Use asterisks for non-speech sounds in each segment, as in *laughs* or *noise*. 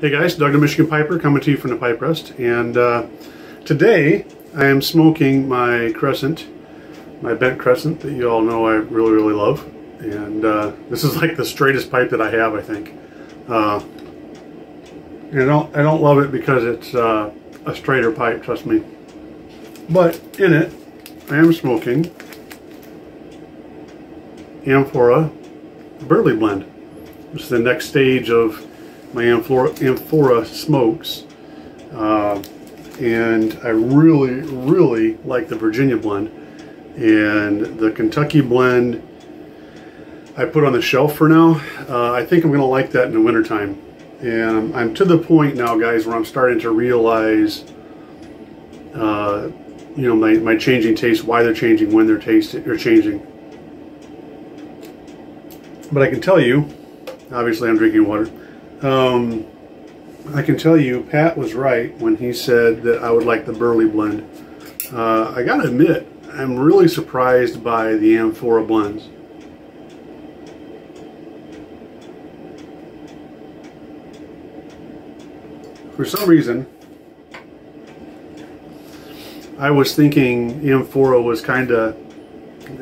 Hey guys, Doug the Michigan Piper coming to you from the Pipe Rest, and uh, today I am smoking my Crescent, my bent Crescent that you all know I really really love, and uh, this is like the straightest pipe that I have, I think. Uh, and I don't I don't love it because it's uh, a straighter pipe, trust me. But in it, I am smoking Amphora Burley Blend. This is the next stage of my Amphora, Amphora smokes. Uh, and I really, really like the Virginia blend. And the Kentucky blend I put on the shelf for now. Uh, I think I'm going to like that in the wintertime. And I'm, to the point now, guys, where I'm starting to realize, uh, you know, my, my changing taste, why they're changing, when they're tasting, or changing. But I can tell you, obviously I'm drinking water, um, I can tell you, Pat was right when he said that I would like the Burley blend. Uh, I gotta admit, I'm really surprised by the Amphora blends. For some reason, I was thinking Amphora was kind of,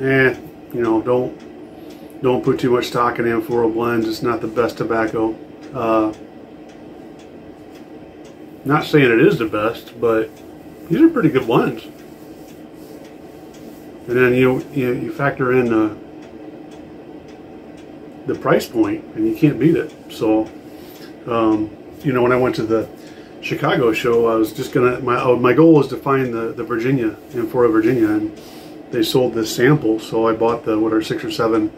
eh, you know, don't don't put too much stock in Amphora blends. It's not the best tobacco. Uh, not saying it is the best, but these are pretty good blends. And then you you, you factor in the the price point, and you can't beat it. So, um, you know, when I went to the Chicago show, I was just gonna my oh, my goal was to find the the Virginia Amphora Virginia, and they sold this sample, so I bought the what are six or seven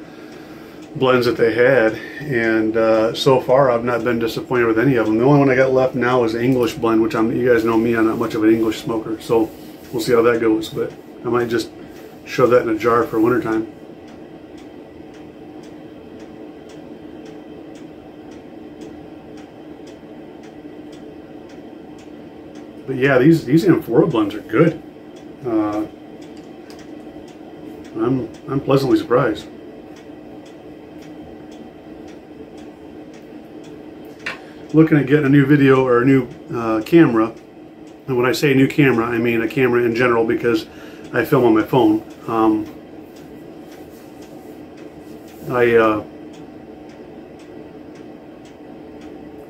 blends that they had, and uh, so far I've not been disappointed with any of them. The only one I got left now is English blend, which I'm. You guys know me, I'm not much of an English smoker, so we'll see how that goes. But I might just shove that in a jar for wintertime. But yeah, these these Amphora blends are good. Uh, I'm I'm pleasantly surprised. Looking at getting a new video or a new uh, camera. And when I say new camera, I mean a camera in general because I film on my phone. Um, I uh,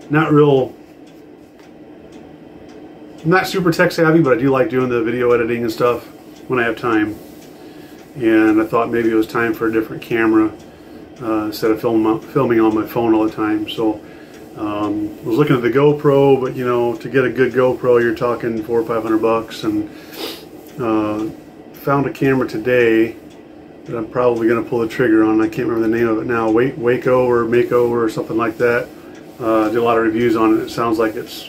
not real, not super tech savvy, but I do like doing the video editing and stuff when I have time. And I thought maybe it was time for a different camera uh, instead of film, filming on my phone all the time. So um, was looking at the GoPro, but you know, to get a good GoPro, you're talking four or five hundred bucks, and uh, found a camera today that I'm probably going to pull the trigger on. I can't remember the name of it now. Waco or Mako or something like that. Uh, did a lot of reviews on it. It sounds like it's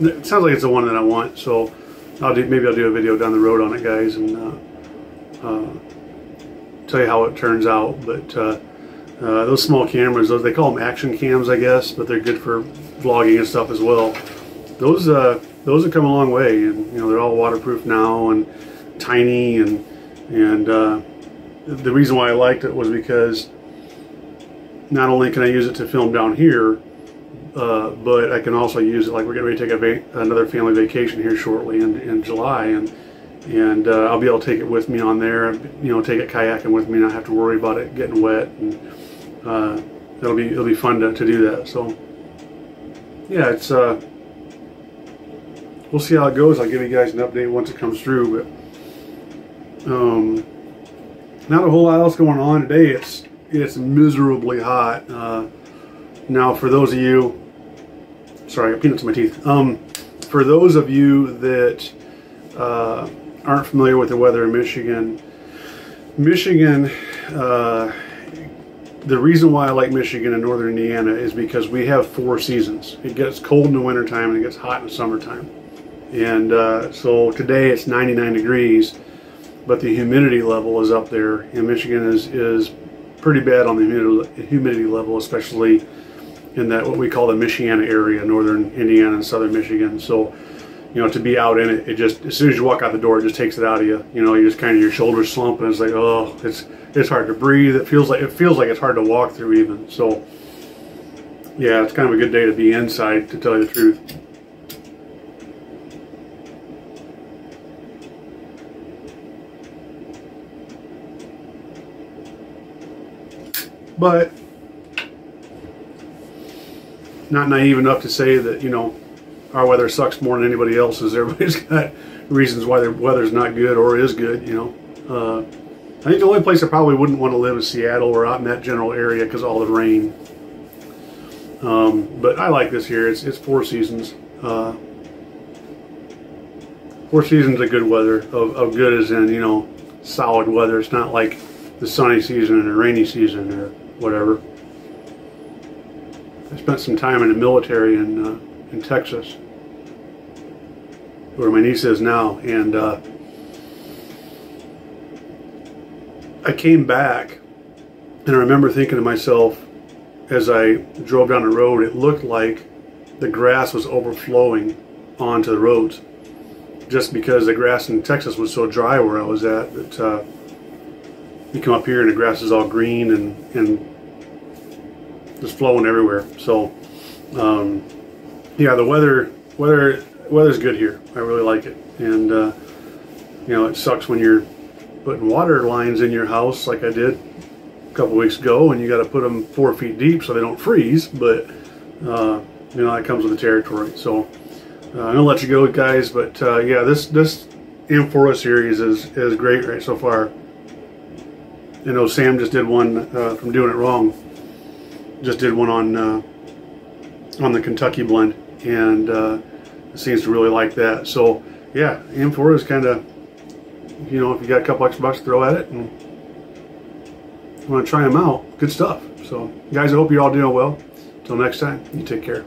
it sounds like it's the one that I want. So I'll do maybe I'll do a video down the road on it, guys, and uh, uh tell you how it turns out. But uh, those small cameras, those they call them action cams, I guess, but they're good for vlogging and stuff as well. Those uh, those have come a long way, and you know they're all waterproof now and tiny, and and uh, the reason why I liked it was because not only can I use it to film down here, uh, but I can also use it like we're getting ready to take another family vacation here shortly in, in July, and and uh, I'll be able to take it with me on there. You know, take it kayaking with me, not have to worry about it getting wet and uh, it'll be it'll be fun to, to do that. So yeah, it's uh, we'll see how it goes. I'll give you guys an update once it comes through. But um, not a whole lot else going on today. It's it's miserably hot. Uh, now, for those of you, sorry, I got peanuts in my teeth. Um, for those of you that uh, aren't familiar with the weather in Michigan, Michigan uh, the reason why I like Michigan and northern Indiana is because we have four seasons. It gets cold in the wintertime and it gets hot in the summertime. And uh, so today it's 99 degrees, but the humidity level is up there. And Michigan is, is pretty bad on the humidity level, especially in that what we call the Michiana area, northern Indiana and southern Michigan. So, you know, to be out in it, it just, as soon as you walk out the door, it just takes it out of you. You know, you just kind of, your shoulders slump and it's like, oh, it's, it's hard to breathe. It feels like it feels like it's hard to walk through even. So yeah, it's kind of a good day to be inside, to tell you the truth. But not naive enough to say that, you know, our weather sucks more than anybody else's. *laughs* Everybody's got reasons why their weather's not good or is good, you know. Uh, I think the only place I probably wouldn't want to live is Seattle or out in that general area because all the rain. Um, but I like this here. It's, it's four seasons. Uh, four seasons of good weather, of, of good as in, you know, solid weather. It's not like the sunny season and the rainy season or whatever. I spent some time in the military and uh, in Texas, where my niece is now, and uh, I came back, and I remember thinking to myself, as I drove down the road, it looked like the grass was overflowing onto the roads, just because the grass in Texas was so dry where I was at that uh, you come up here and the grass is all green and, and just flowing everywhere. So, um, yeah, the weather, weather, weather's good here. I really like it. And, uh, you know, it sucks when you're putting water lines in your house like I did a couple weeks ago and you got to put them four feet deep so they don't freeze. But, uh, you know, that comes with the territory. So, uh, I'm to let you go, guys. But, uh, yeah, this, this Amphora series is, is great right so far. You know, Sam just did one uh, from Doing It Wrong. Just did one on uh, on the Kentucky blend, and uh, it seems to really like that. So, yeah, Amphora is kind of, you know, if you got a couple extra bucks, throw at it, and want to try them out. Good stuff. So, guys, I hope you're all doing well. Until next time, you take care.